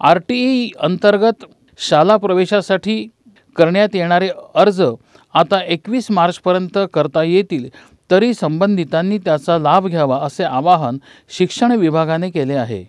R T E अंतर्गत शाला प्रवेशासाठी करण्यात येणारे अर्ज आता एकवीस मार्चपर्यंत करता येतील तरी संबंधितांनी त्याचा लाभ घ्यावा असे आवाहन शिक्षण विभागाने केले आहे.